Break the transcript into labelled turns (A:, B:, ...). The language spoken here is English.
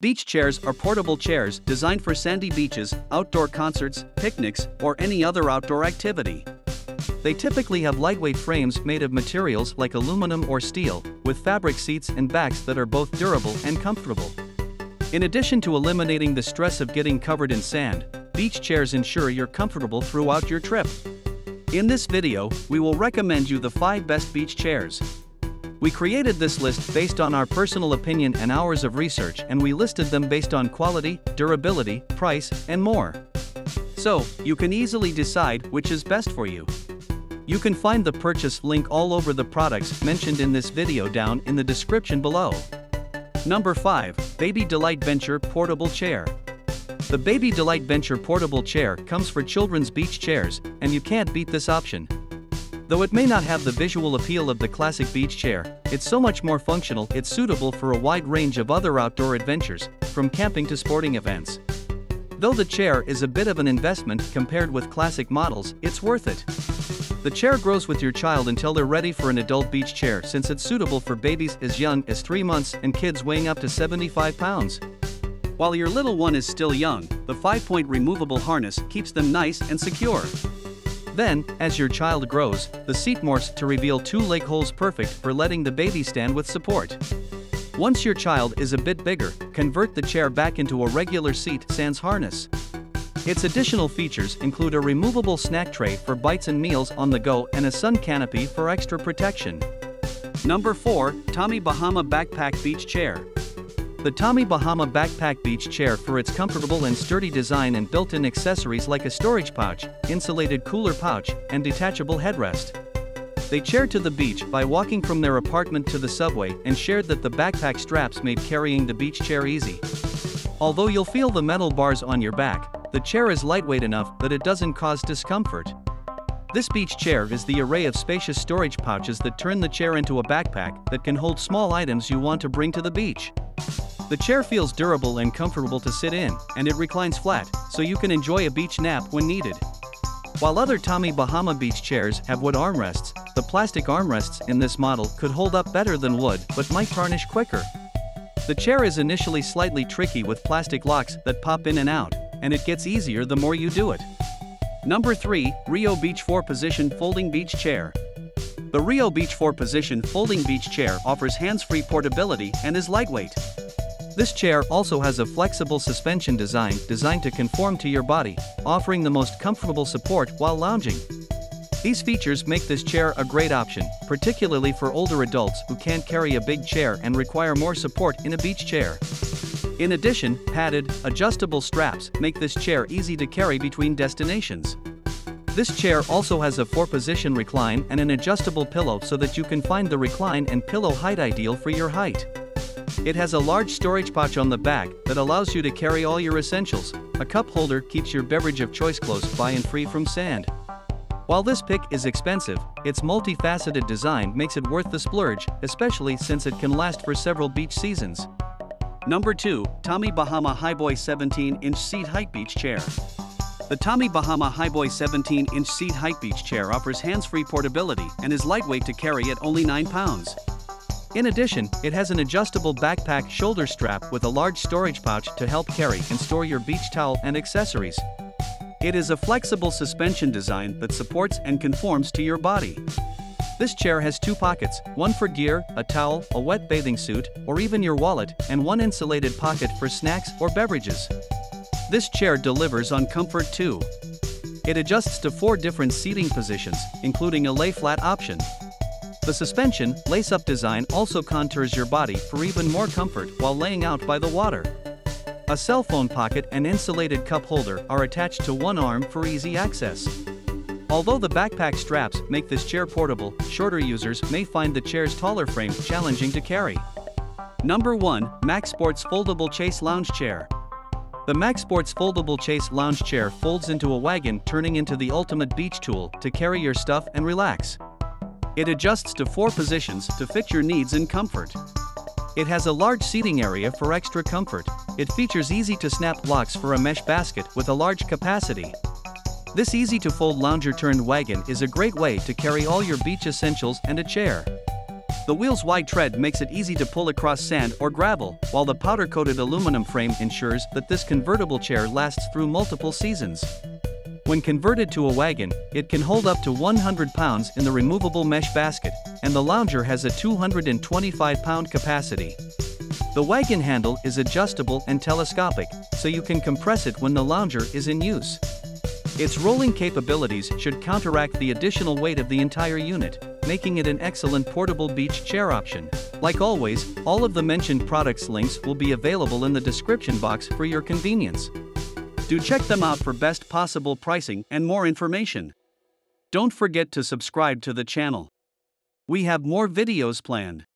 A: Beach chairs are portable chairs designed for sandy beaches, outdoor concerts, picnics, or any other outdoor activity. They typically have lightweight frames made of materials like aluminum or steel, with fabric seats and backs that are both durable and comfortable. In addition to eliminating the stress of getting covered in sand, beach chairs ensure you're comfortable throughout your trip. In this video, we will recommend you the 5 best beach chairs. We created this list based on our personal opinion and hours of research and we listed them based on quality, durability, price, and more. So, you can easily decide which is best for you. You can find the purchase link all over the products mentioned in this video down in the description below. Number 5, Baby Delight Venture Portable Chair. The Baby Delight Venture Portable Chair comes for children's beach chairs, and you can't beat this option. Though it may not have the visual appeal of the classic beach chair, it's so much more functional it's suitable for a wide range of other outdoor adventures, from camping to sporting events. Though the chair is a bit of an investment compared with classic models, it's worth it. The chair grows with your child until they're ready for an adult beach chair since it's suitable for babies as young as 3 months and kids weighing up to 75 pounds. While your little one is still young, the 5-point removable harness keeps them nice and secure. Then, as your child grows, the seat morphs to reveal two leg holes perfect for letting the baby stand with support. Once your child is a bit bigger, convert the chair back into a regular seat sans harness. Its additional features include a removable snack tray for bites and meals on the go and a sun canopy for extra protection. Number 4, Tommy Bahama Backpack Beach Chair. The Tommy Bahama Backpack Beach Chair for its comfortable and sturdy design and built-in accessories like a storage pouch, insulated cooler pouch, and detachable headrest. They chair to the beach by walking from their apartment to the subway and shared that the backpack straps made carrying the beach chair easy. Although you'll feel the metal bars on your back, the chair is lightweight enough that it doesn't cause discomfort. This beach chair is the array of spacious storage pouches that turn the chair into a backpack that can hold small items you want to bring to the beach. The chair feels durable and comfortable to sit in, and it reclines flat, so you can enjoy a beach nap when needed. While other Tommy Bahama beach chairs have wood armrests, the plastic armrests in this model could hold up better than wood but might tarnish quicker. The chair is initially slightly tricky with plastic locks that pop in and out, and it gets easier the more you do it. Number 3, Rio Beach 4 Position Folding Beach Chair. The Rio Beach 4 Position Folding Beach Chair offers hands-free portability and is lightweight. This chair also has a flexible suspension design designed to conform to your body, offering the most comfortable support while lounging. These features make this chair a great option, particularly for older adults who can't carry a big chair and require more support in a beach chair. In addition, padded, adjustable straps make this chair easy to carry between destinations. This chair also has a 4-position recline and an adjustable pillow so that you can find the recline and pillow height ideal for your height. It has a large storage pouch on the back that allows you to carry all your essentials. A cup holder keeps your beverage of choice close by and free from sand. While this pick is expensive, its multifaceted design makes it worth the splurge, especially since it can last for several beach seasons. Number 2, Tommy Bahama Hi-Boy 17-inch Seat Height Beach Chair. The Tommy Bahama Hi-Boy 17-inch Seat Height Beach Chair offers hands-free portability and is lightweight to carry at only 9 pounds. In addition, it has an adjustable backpack shoulder strap with a large storage pouch to help carry and store your beach towel and accessories. It is a flexible suspension design that supports and conforms to your body. This chair has two pockets, one for gear, a towel, a wet bathing suit, or even your wallet, and one insulated pocket for snacks or beverages. This chair delivers on comfort too. It adjusts to four different seating positions, including a lay flat option. The suspension, lace-up design also contours your body for even more comfort while laying out by the water. A cell phone pocket and insulated cup holder are attached to one arm for easy access. Although the backpack straps make this chair portable, shorter users may find the chair's taller frame challenging to carry. Number 1, Mac Sports Foldable Chase Lounge Chair. The Mac Sports Foldable Chase Lounge Chair folds into a wagon turning into the ultimate beach tool to carry your stuff and relax. It adjusts to four positions to fit your needs and comfort. It has a large seating area for extra comfort. It features easy-to-snap locks for a mesh basket with a large capacity. This easy-to-fold lounger-turned wagon is a great way to carry all your beach essentials and a chair. The wheel's wide tread makes it easy to pull across sand or gravel, while the powder-coated aluminum frame ensures that this convertible chair lasts through multiple seasons. When converted to a wagon, it can hold up to 100 pounds in the removable mesh basket, and the lounger has a 225 pound capacity. The wagon handle is adjustable and telescopic, so you can compress it when the lounger is in use. Its rolling capabilities should counteract the additional weight of the entire unit, making it an excellent portable beach chair option. Like always, all of the mentioned products links will be available in the description box for your convenience. Do check them out for best possible pricing and more information. Don't forget to subscribe to the channel. We have more videos planned.